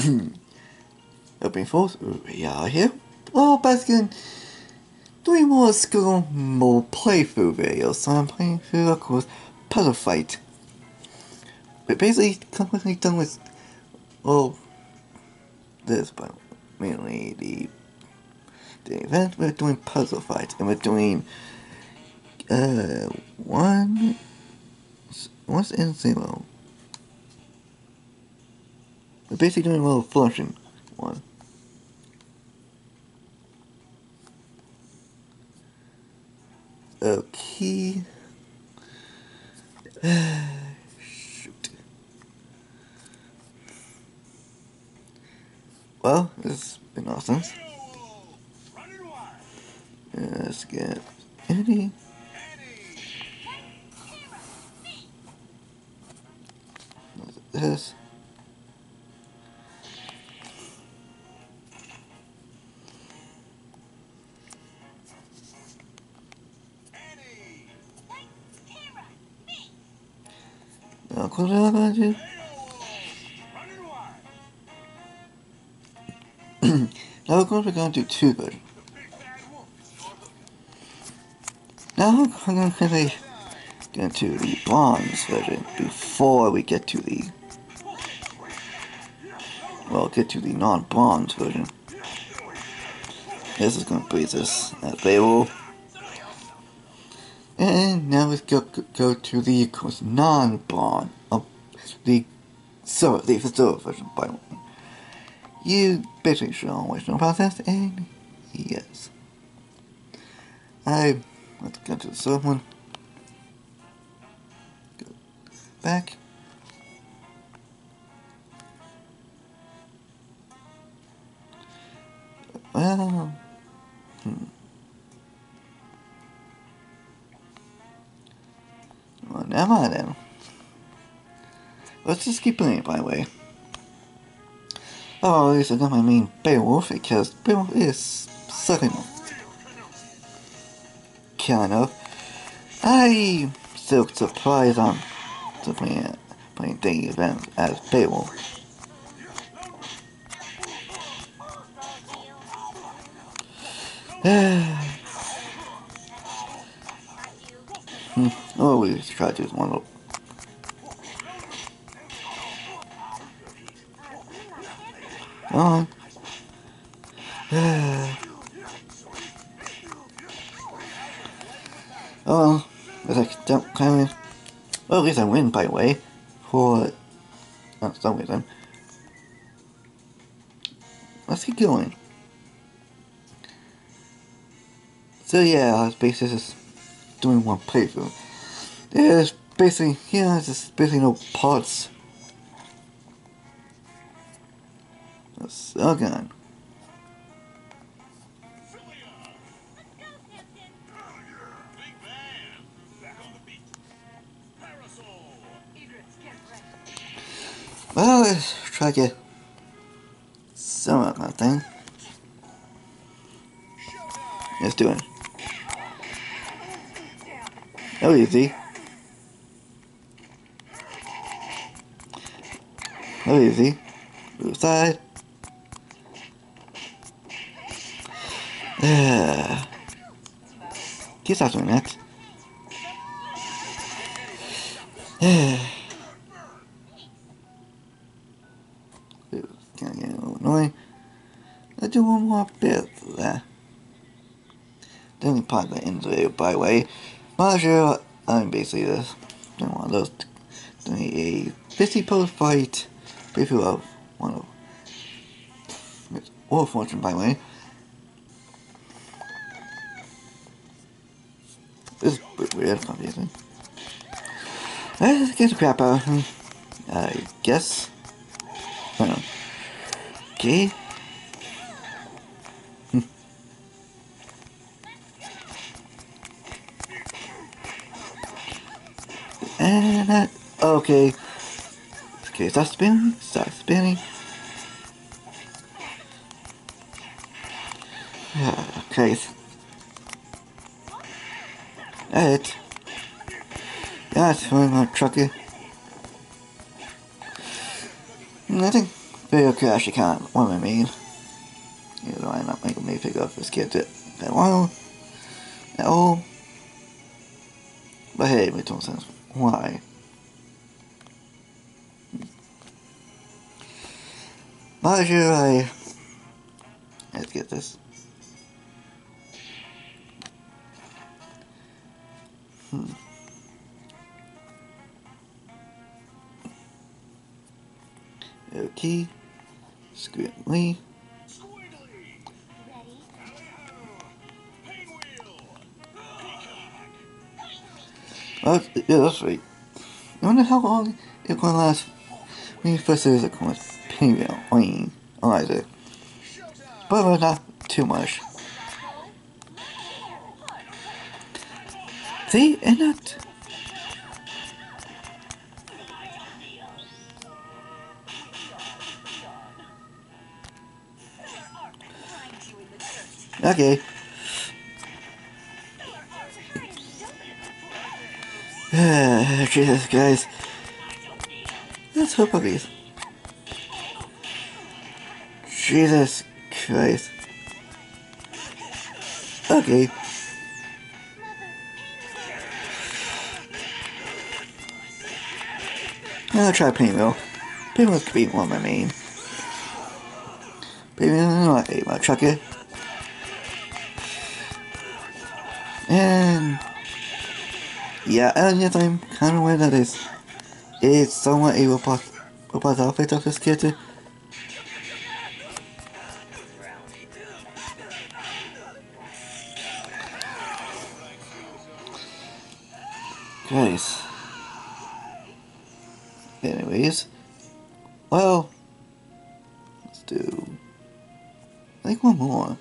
Opening force, we are here. Well, basically, doing more school, more playthrough videos. So I'm playing through, of course, Prize Fight. We're basically completely done with, well, this, but mainly the, the event. We're doing Prize Fight, and we're doing, uh, one, what's in zero? We're basically doing a little flushing one. Okay. Shoot. Well, it's been awesome. Let's get Eddie. This. Now, of course, we're gonna do two versions. Now, I'm gonna quickly get into the bronze version before we get to the well, get to the non-bronze version. This is gonna be this as Beowulf. And now let's go go to the of course non-bond of the so the silver version by one. You basically should always process and yes. I let's go to the silver one. Go back. Let's just keep playing by the way. Oh, at least I got my main Beowulf because Beowulf is sucking. Kind of. I still surprised on to playing playing events as Beowulf. hmm. Always try to use one of on. oh, it's like don't kind of. Well, at least I win by the way. For uh, some reason. Let's keep going. So yeah, I basically just doing one playthrough. There's basically, yeah, there's basically no parts. Good. Well, let's try to some of that thing. Let's do it. Oh, easy. Oh, easy. Move side. Yeah. Keep stop doing that. Yeah. Kind of getting a annoying. Let's do one more bit of that. The only part that ends the video, by the way. Sure, I'm basically this. One of those. Doing a 50 post fight preview of one of Robo Fortune, by the way. Weird, confusing. Let's get of him. I guess. I don't know. Okay. and that, okay. Okay, stop spinning, stop spinning. okay. Where my truck is. Nothing. Video Crash account, what I mean. You know, I'm not making me pick up this kid that well at all. But hey, it makes no sense. Why? Why should I let's get this. Hmm. Okay. Squidly. Oh, yeah, that's right. I wonder how long it's gonna last when you first say it pinwheel. I mean, I it. But not too much. See, and it? Okay. Jesus, guys. Let's hope of these. Jesus Christ. Okay. I'll try Pinwheel. Pinwheel could be one of my main. Pinwheel, I hate my trucker. And yeah, and yes, I'm kind of aware that is it's somewhat a robot, robot outfit of this character. Anyways, well, let's do like one more.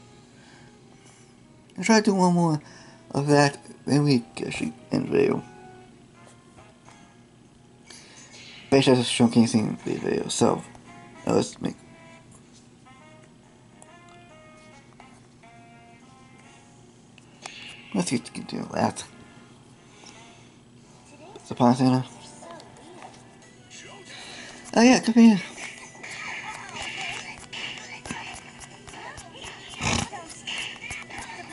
I'll try to do one more of that, then we actually end the video. Basically just showcasing the video, so let's make Let's get to do that. Surprise Santa. Oh yeah, come here.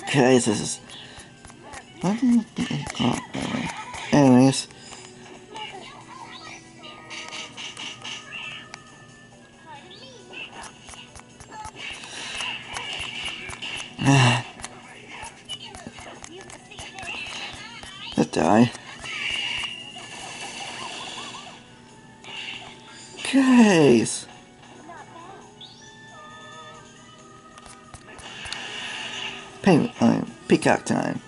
Okay, this is Anyways. Let's die. Guys. Payment time. Peacock time.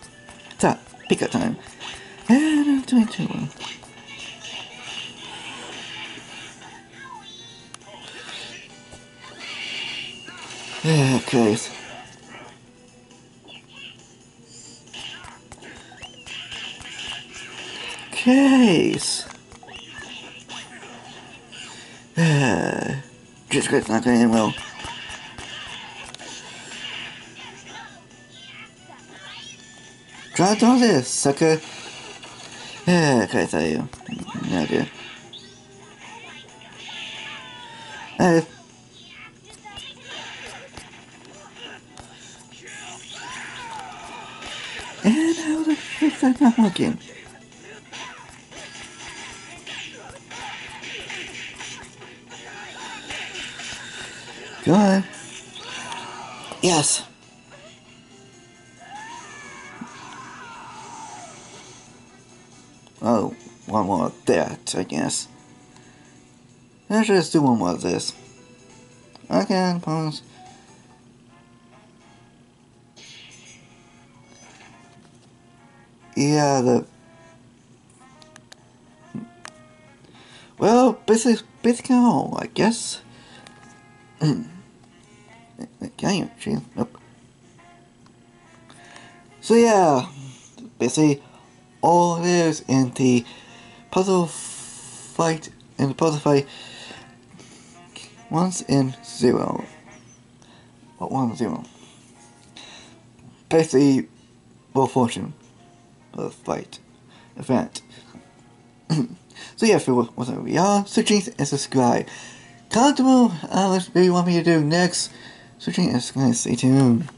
Peacock time. And I'm doing too well. Yeah. Case. Just good, not going well. To do this, sucker. Can I tell you? No idea. Uh, and how the frick is that not working? Yes. Oh, one more of that, I guess. Let's just do one more of this. Okay, pause. Yeah, the... Well, basically, basically all, I guess. okay, actually, nope. So yeah, basically, all there is in the prize fight in the prize fight once in zero. What one zero? Basically Robo Fortune of fight event. so yeah, for what we are, and subscribe. comment below uh, what you want me to do next. So, stay tuned.